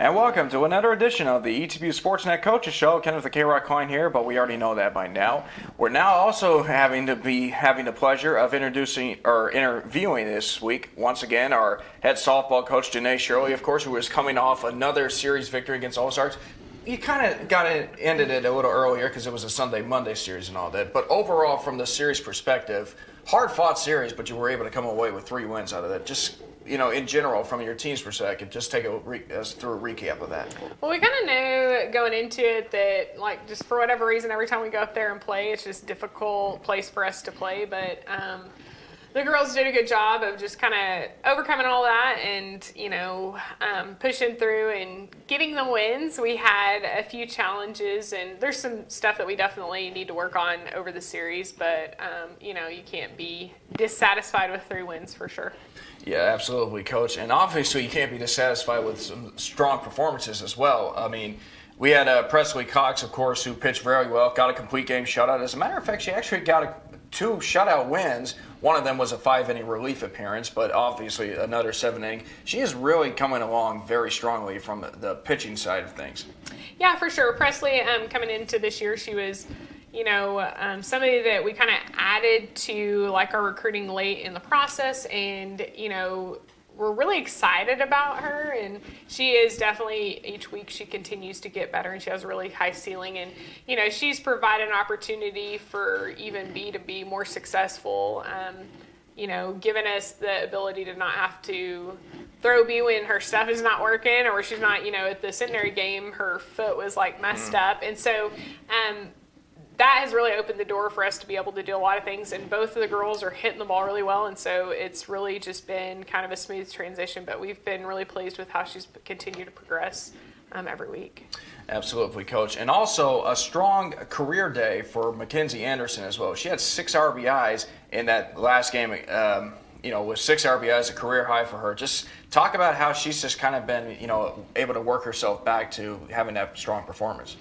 And welcome to another edition of the ETB Sportsnet Coaches Show. Kenneth the K-Rock Klein here, but we already know that by now. We're now also having to be having the pleasure of introducing or interviewing this week once again our head softball coach Janae Shirley, of course, who is coming off another series victory against Ozarks. You kind of got it, ended it a little earlier because it was a Sunday Monday series and all that. But overall, from the series perspective, hard fought series, but you were able to come away with three wins out of that. Just you know, in general, from your team's perspective, just take a re- us through a recap of that. Well, we kind of knew going into it that, like, just for whatever reason, every time we go up there and play, it's just difficult place for us to play. But um, the girls did a good job of just kind of overcoming all that and you know um, pushing through and getting the wins. We had a few challenges, and there's some stuff that we definitely need to work on over the series. But um, you know, you can't be dissatisfied with three wins for sure. Yeah, absolutely, coach. And obviously, you can't be dissatisfied with some strong performances as well. I mean, we had uh, Presley Cox, of course, who pitched very well, got a complete game shutout. As a matter of fact, she actually got a, two shutout wins. One of them was a five inning relief appearance, but obviously another seven inning. She is really coming along very strongly from the, pitching side of things. Yeah, for sure. Presley, um, coming into this year, she was you know, um, somebody that we kind of added to like our recruiting late in the process, and you know, we're really excited about her, and she is definitely each week she continues to get better, and she has a really high ceiling, and you know, she's provided an opportunity for even B to be more successful. Um, you know, giving us the ability to not have to throw B when her stuff is not working or she's not, you know, at the Centenary game, her foot was like messed mm. up. And so, um, that has really opened the door for us to be able to do a lot of things. And both of the girls are hitting the ball really well. And so it's really just been kind of a smooth transition. But we've been really pleased with how she's continued to progress um, every week. Absolutely, coach. And also a strong career day for Mackenzie Anderson as well. She had six RBIs in that last game. Um, you know, with six RBIs, a career high for her. Just talk about how she's just kind of been, you know, able to work herself back to having that strong performance.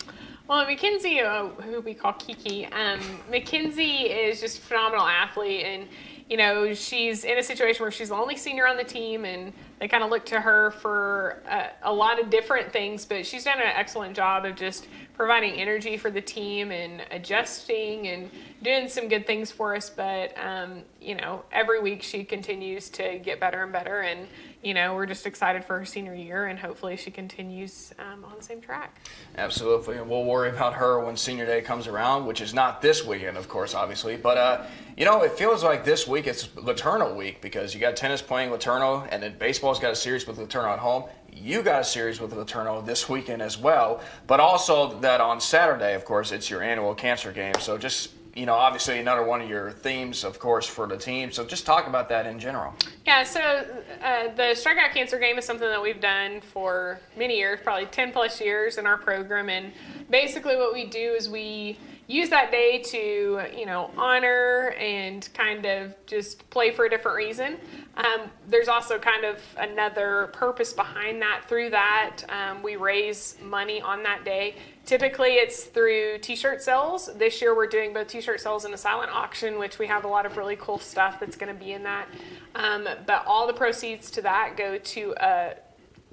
Well, Mackenzie, uh, who we call Kiki, um, Mackenzie is just a phenomenal athlete, and you know she's in a situation where she's the only senior on the team, and they kind of look to her for uh, a lot of different things. But she's done an excellent job of just providing energy for the team and adjusting and doing some good things for us. But um, you know, every week she continues to get better and better, and you know, we're just excited for her senior year, and hopefully she continues um, on the same track. Absolutely, and we'll worry about her when senior day comes around, which is not this weekend, of course, obviously. But uh, you know, it feels like this week it's LeTourneau week because you got tennis playing LeTourneau, and then baseball's got a series with LeTourneau at home. You got a series with LeTourneau this weekend as well, but also that on Saturday, of course, it's your annual cancer game. So just you know, obviously another one of your themes, of course, for the team. So just talk about that in general. Yeah, so uh, the strikeout cancer game is something that we've done for many years, probably 10 plus years in our program. And basically, what we do is we use that day to, you know, honor and kind of just play for a different reason. Um, there's also kind of another purpose behind that. Through that, um, we raise money on that day. Typically, it's through t shirt sales. This year, we're doing both t shirt sales and a silent auction, which we have a lot of really cool stuff that's going to be in that. Um, but all the proceeds to that go to a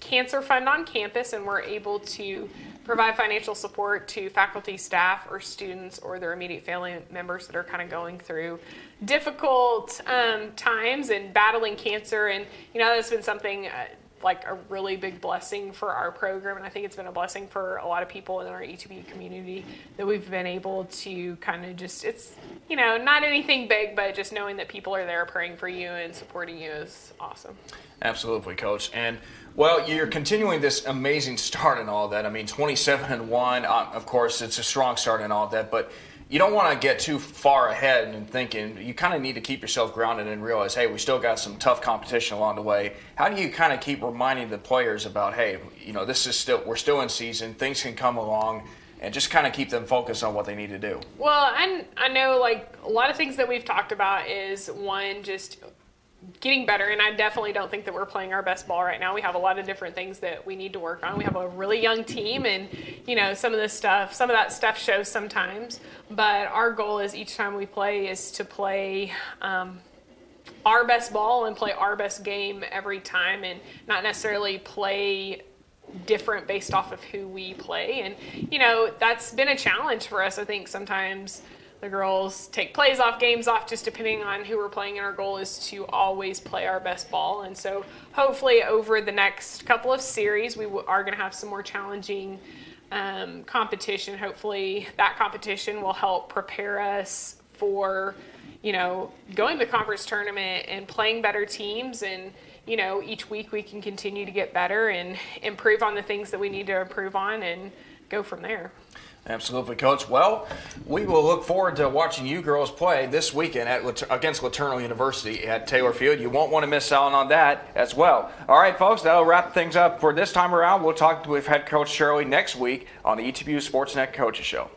cancer fund on campus, and we're able to provide financial support to faculty, staff, or students or their immediate family members that are kind of going through difficult um, times and battling cancer. And, you know, that's been something. Uh, like a really big blessing for our program, and I think it's been a blessing for a lot of people in our ETB community that we've been able to kind of just it's you know not anything big, but just knowing that people are there praying for you and supporting you is awesome. Absolutely, coach. And well, you're continuing this amazing start and all that. I mean, 27 and one. Uh, of course, it's a strong start and all that, but you don't want to get too far ahead and thinking. You kind of need to keep yourself grounded and realize, hey, we still got some tough competition along the way. How do you kind of keep reminding the players about, hey, you know, this is still we're still in season. Things can come along and just kind of keep them focused on what they need to do. Well, I, I know like a lot of things that we've talked about is one, just getting better and i definitely don't think that we're playing our best ball right now we have a lot of different things that we need to work on we have a really young team and you know some of this stuff some of that stuff shows sometimes but our goal is each time we play is to play um, our best ball and play our best game every time and not necessarily play different based off of who we play. And, you know, that's been a challenge for us. I think sometimes the girls take plays off, games off, just depending on who we're playing. And our goal is to always play our best ball. And so hopefully over the next couple of series, we are going to have some more challenging um, competition. Hopefully that competition will help prepare us for, you know, going to the conference tournament and playing better teams and you know, each week we can continue to get better and improve on the things that we need to improve on and go from there. Absolutely, Coach. Well, we will look forward to watching you girls play this weekend at, against LeTourneau University at Taylor Field. You won't want to miss out on that as well. All right, folks, that'll wrap things up for this time around. We'll talk with head coach Shirley next week on the ETBU Sportsnet Coaches Show.